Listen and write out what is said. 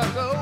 oh